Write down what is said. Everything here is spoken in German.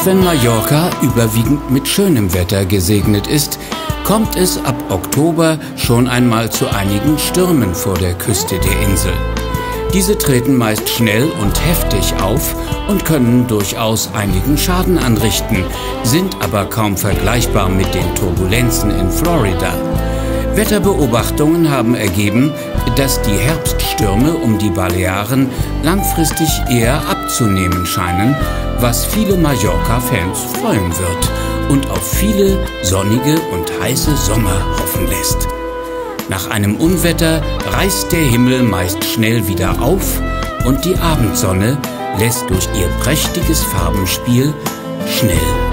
Auch wenn Mallorca überwiegend mit schönem Wetter gesegnet ist, kommt es ab Oktober schon einmal zu einigen Stürmen vor der Küste der Insel. Diese treten meist schnell und heftig auf und können durchaus einigen Schaden anrichten, sind aber kaum vergleichbar mit den Turbulenzen in Florida. Wetterbeobachtungen haben ergeben, dass die Herbststürme um die Balearen langfristig eher abzunehmen scheinen, was viele Mallorca-Fans freuen wird und auf viele sonnige und heiße Sommer hoffen lässt. Nach einem Unwetter reißt der Himmel meist schnell wieder auf und die Abendsonne lässt durch ihr prächtiges Farbenspiel schnell.